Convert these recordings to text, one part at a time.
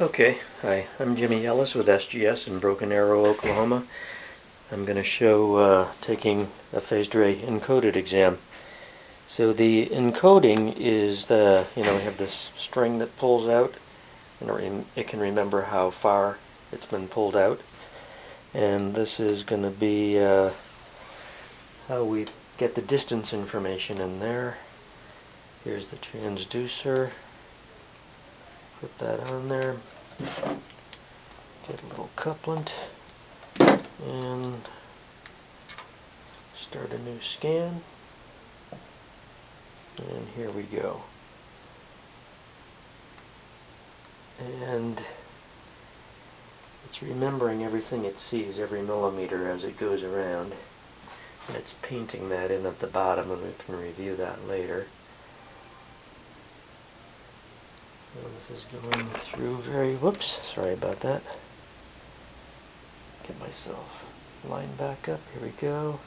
Okay, hi, I'm Jimmy Ellis with SGS in Broken Arrow, Oklahoma. I'm going to show uh, taking a phased array encoded exam. So the encoding is the, you know, we have this string that pulls out, and it can remember how far it's been pulled out. And this is going to be uh, how we get the distance information in there. Here's the transducer. Put that on there. Get a little couplant and start a new scan. And here we go. And it's remembering everything it sees, every millimeter as it goes around. And it's painting that in at the bottom and we can review that later. So this is going through very, whoops, sorry about that. Get myself lined back up, here we go.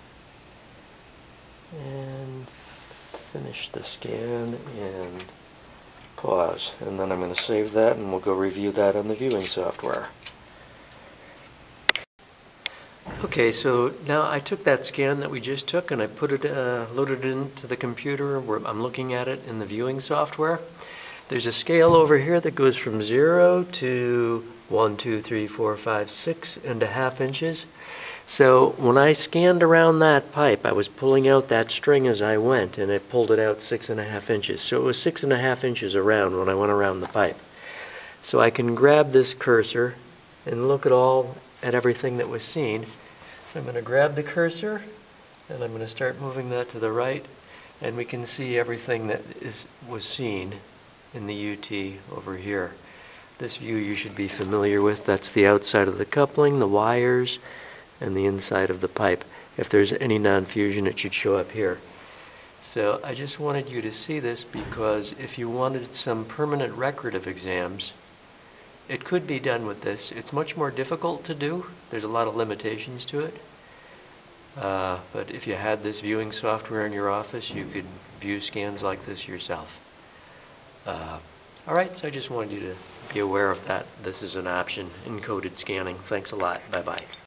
And finish the scan and pause. And then I'm going to save that and we'll go review that on the viewing software. Okay, so now I took that scan that we just took and I put it, uh, loaded it into the computer where I'm looking at it in the viewing software. There's a scale over here that goes from zero to one, two, three, four, five, six and a half inches. So when I scanned around that pipe, I was pulling out that string as I went and it pulled it out six and a half inches. So it was six and a half inches around when I went around the pipe. So I can grab this cursor and look at all, at everything that was seen. So I'm going to grab the cursor and I'm going to start moving that to the right and we can see everything that is, was seen in the UT over here. This view you should be familiar with. That's the outside of the coupling, the wires, and the inside of the pipe. If there's any non-fusion, it should show up here. So I just wanted you to see this because if you wanted some permanent record of exams, it could be done with this. It's much more difficult to do. There's a lot of limitations to it. Uh, but if you had this viewing software in your office, you could view scans like this yourself. Uh, all right, so I just wanted you to be aware of that. This is an option, encoded scanning. Thanks a lot. Bye-bye.